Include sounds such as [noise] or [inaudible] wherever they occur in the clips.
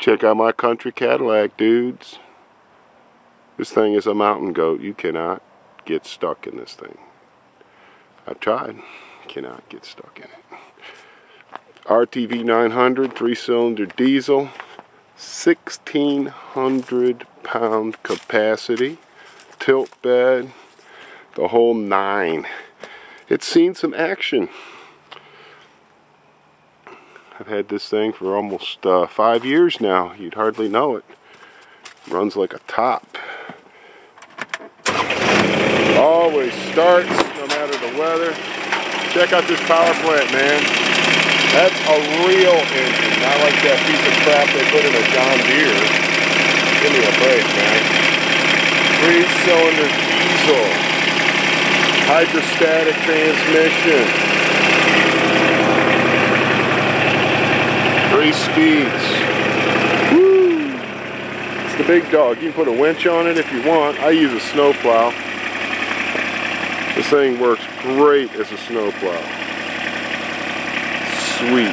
Check out my country Cadillac, dudes. This thing is a mountain goat. You cannot get stuck in this thing. I've tried. Cannot get stuck in it. RTV 900, three-cylinder diesel, 1,600 pound capacity, tilt bed, the whole nine. It's seen some action. I've had this thing for almost uh, five years now. You'd hardly know it. Runs like a top. Always starts no matter the weather. Check out this power plant, man. That's a real engine, not like that piece of crap they put in a John Deere. Give me a break, man. Three-cylinder diesel. Hydrostatic transmission. Three speeds. Woo! It's the big dog. You can put a winch on it if you want. I use a snowplow. This thing works great as a snowplow. Sweet.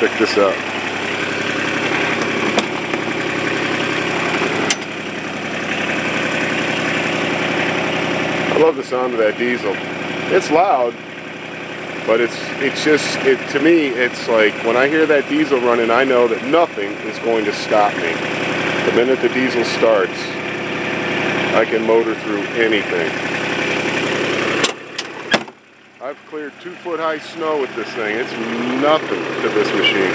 Check this out. I love the sound of that diesel. It's loud, but it's it's just it to me it's like when I hear that diesel running I know that nothing is going to stop me. The minute the diesel starts I can motor through anything. I've cleared two foot high snow with this thing. It's nothing to this machine.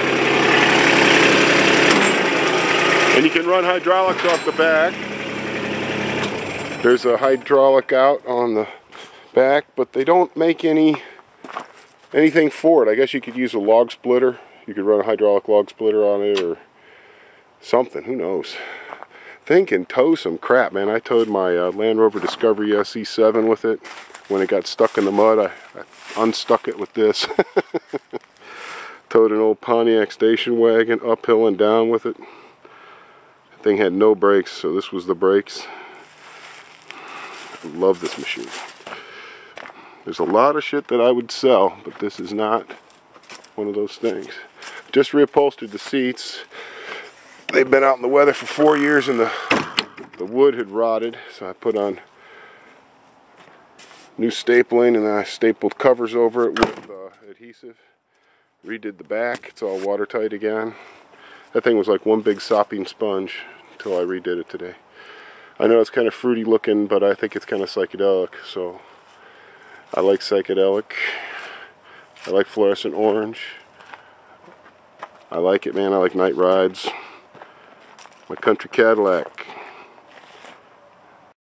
And you can run hydraulics off the back. There's a hydraulic out on the back, but they don't make any anything for it. I guess you could use a log splitter. You could run a hydraulic log splitter on it or something. Who knows? Thing can tow some crap, man. I towed my uh, Land Rover Discovery SE7 with it. When it got stuck in the mud, I, I unstuck it with this. [laughs] towed an old Pontiac station wagon uphill and down with it. thing had no brakes, so this was the brakes. I love this machine. There's a lot of shit that I would sell, but this is not one of those things. Just reupholstered the seats. They've been out in the weather for four years and the, the wood had rotted, so I put on new stapling and then I stapled covers over it with uh, adhesive. Redid the back, it's all watertight again. That thing was like one big sopping sponge until I redid it today. I know it's kind of fruity looking, but I think it's kind of psychedelic, so I like psychedelic. I like fluorescent orange. I like it, man. I like night rides. My country Cadillac.